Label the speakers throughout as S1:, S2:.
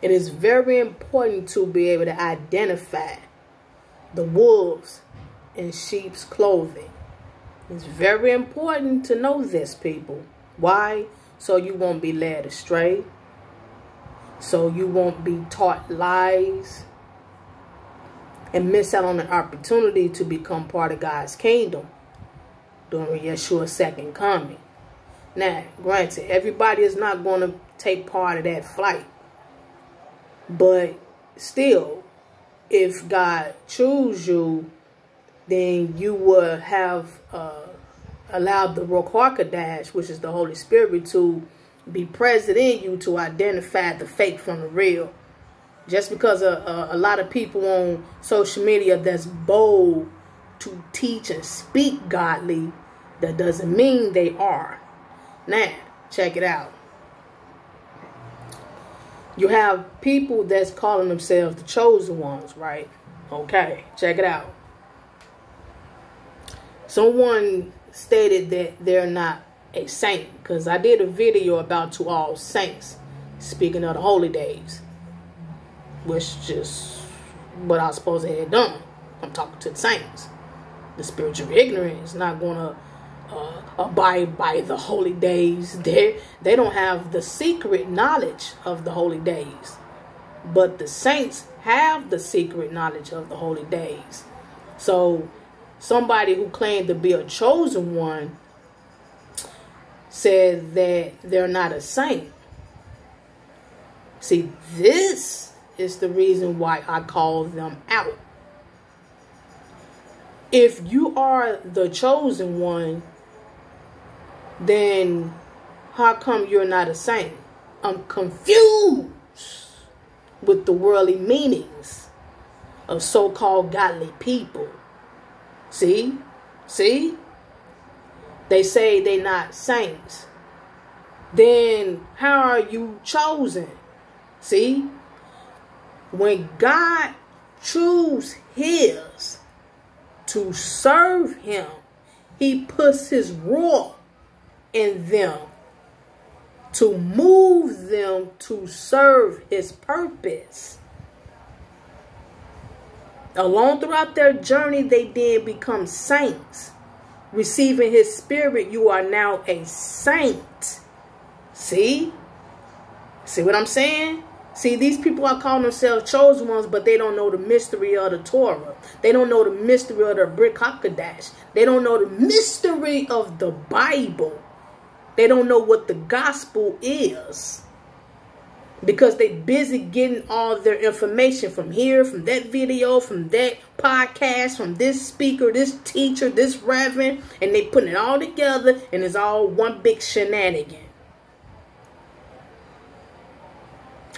S1: It is very important to be able to identify the wolves in sheep's clothing. It's very important to know this, people. Why? So you won't be led astray. So you won't be taught lies and miss out on an opportunity to become part of God's kingdom during Yeshua's second coming. Now, granted, everybody is not going to take part of that flight. But still, if God choose you, then you will have uh, allowed the Ruach which is the Holy Spirit, to be present in you to identify the fake from the real. Just because a, a, a lot of people on social media that's bold to teach and speak godly, that doesn't mean they are. Now, check it out. You have people that's calling themselves the chosen ones, right? Okay, check it out. Someone stated that they're not a saint because I did a video about to all saints speaking of the holy days, which just what I supposed to have done. I'm talking to the saints. The spiritual ignorance is not going to uh, abide by the holy days. They they don't have the secret knowledge of the holy days, but the saints have the secret knowledge of the holy days. So, somebody who claimed to be a chosen one said that they're not a saint. See, this is the reason why I call them out. If you are the chosen one, then how come you're not a saint? I'm confused with the worldly meanings of so-called godly people. See? See? They say they're not saints. Then how are you chosen? See? When God choose his to serve him, he puts his ruach in them to move them to serve his purpose. Along throughout their journey, they then become saints. Receiving his spirit, you are now a saint. See? See what I'm saying? See, these people are calling themselves chosen ones, but they don't know the mystery of the Torah. They don't know the mystery of the Brit Hakadash. They don't know the mystery of the Bible. They don't know what the gospel is because they busy getting all their information from here, from that video, from that podcast, from this speaker, this teacher, this reverend, and they putting it all together and it's all one big shenanigan.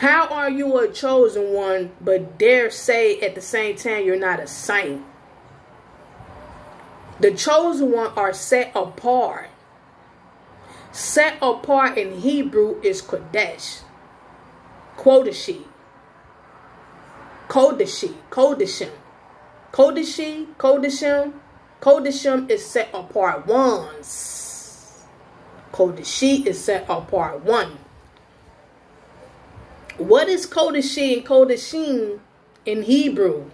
S1: How are you a chosen one, but dare say at the same time you're not a saint? The chosen one are set apart. Set apart in Hebrew is Kodesh. Kodeshi. Kodeshi. Kodeshim. Kodeshi. Kodeshim. Kodeshim is set apart ones. Kodeshi is set apart one. What is Kodeshi and Kodeshim in Hebrew?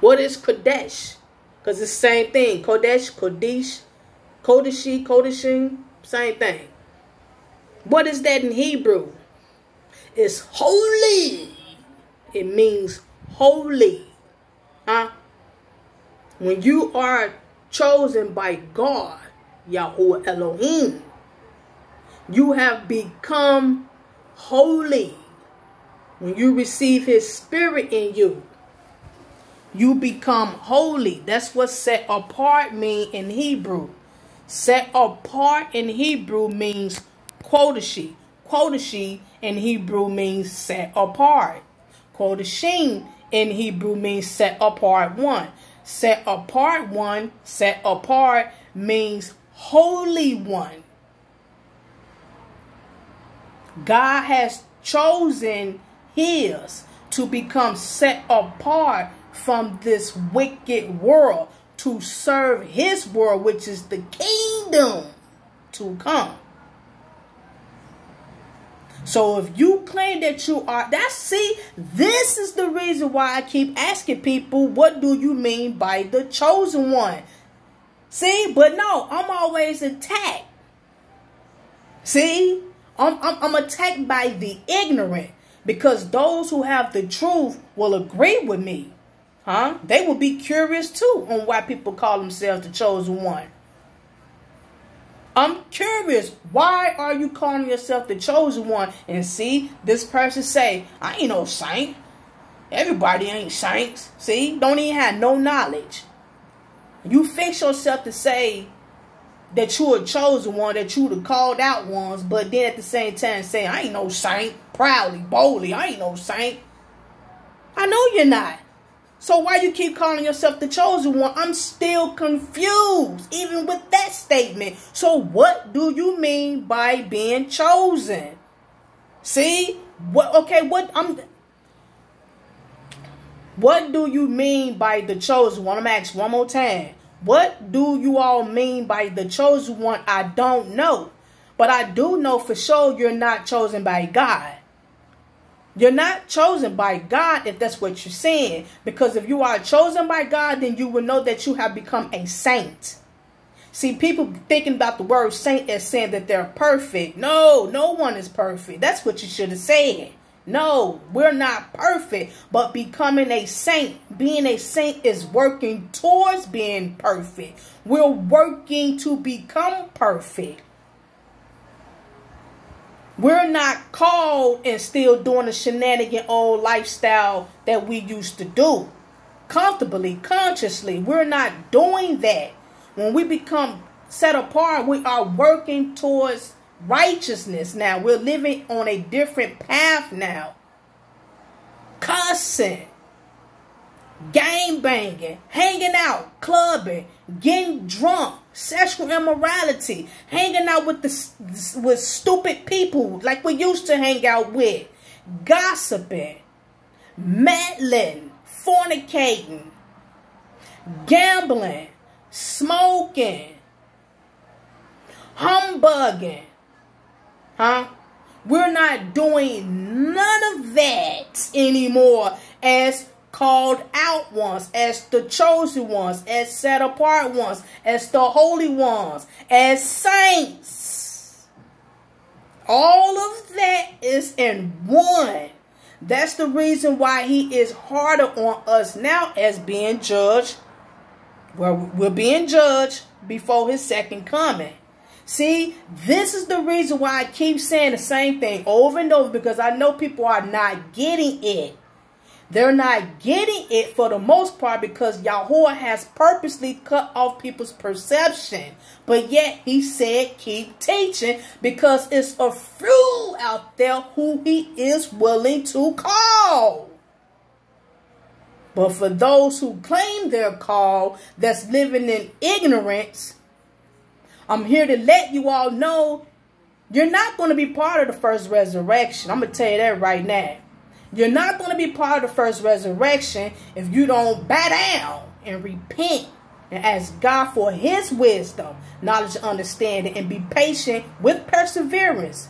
S1: What is Kodesh? Because it's the same thing. Kodesh, Kodesh, Kodeshi, Kodeshim. Same thing. What is that in Hebrew? It's holy. It means holy. Huh? When you are chosen by God, Yahweh Elohim, you have become holy. When you receive his spirit in you, you become holy. That's what set apart mean in Hebrew. Set apart in Hebrew means Kodeshi. Kodeshi in Hebrew means set apart. Kodeshim in Hebrew means set apart one. Set apart one, set apart means holy one. God has chosen his to become set apart from this wicked world to serve his world, which is the kingdom to come. So if you claim that you are, that's see, this is the reason why I keep asking people, what do you mean by the chosen one? See, but no, I'm always attacked. See, I'm, I'm, I'm attacked by the ignorant because those who have the truth will agree with me. Huh? They will be curious too on why people call themselves the chosen one. I'm curious. Why are you calling yourself the chosen one? And see, this person say, I ain't no saint. Everybody ain't saints. See, don't even have no knowledge. You fix yourself to say that you're a chosen one, that you the called out ones, but then at the same time say, I ain't no saint. Proudly, boldly, I ain't no saint. I know you're not. So why you keep calling yourself the chosen one? I'm still confused, even with that statement. So what do you mean by being chosen? See? What okay, what I'm what do you mean by the chosen one? I'm gonna ask one more time. What do you all mean by the chosen one? I don't know. But I do know for sure you're not chosen by God. You're not chosen by God if that's what you're saying. Because if you are chosen by God, then you will know that you have become a saint. See, people thinking about the word saint as saying that they're perfect. No, no one is perfect. That's what you should have said. No, we're not perfect, but becoming a saint, being a saint is working towards being perfect. We're working to become perfect. We're not called and still doing the shenanigan old lifestyle that we used to do. Comfortably, consciously, we're not doing that. When we become set apart, we are working towards righteousness now. We're living on a different path now. Cussing, game banging, hanging out, clubbing, getting drunk, sexual immorality, hanging out with the with stupid people like we used to hang out with, gossiping, meddling, fornicating, gambling, smoking, humbugging, huh? We're not doing none of that anymore as called out ones, as the chosen ones, as set apart ones, as the holy ones, as saints. All of that is in one. That's the reason why he is harder on us now as being judged. Well, we're being judged before his second coming. See, this is the reason why I keep saying the same thing over and over because I know people are not getting it. They're not getting it for the most part because Yahweh has purposely cut off people's perception. But yet he said keep teaching because it's a few out there who he is willing to call. But for those who claim their call that's living in ignorance, I'm here to let you all know you're not going to be part of the first resurrection. I'm going to tell you that right now. You're not going to be part of the first resurrection if you don't bow down and repent and ask God for his wisdom, knowledge, understanding, and be patient with perseverance.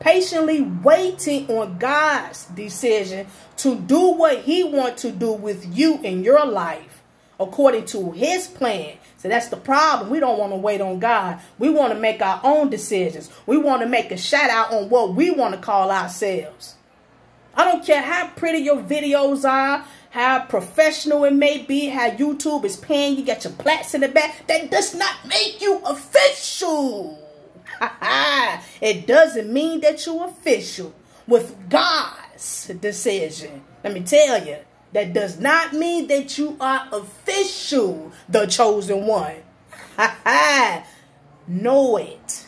S1: Patiently waiting on God's decision to do what he wants to do with you in your life according to his plan. So that's the problem. We don't want to wait on God. We want to make our own decisions. We want to make a shout out on what we want to call ourselves. I don't care how pretty your videos are, how professional it may be, how YouTube is paying you, got your plats in the back. That does not make you official. it doesn't mean that you're official with God's decision. Let me tell you, that does not mean that you are official, the chosen one. know it.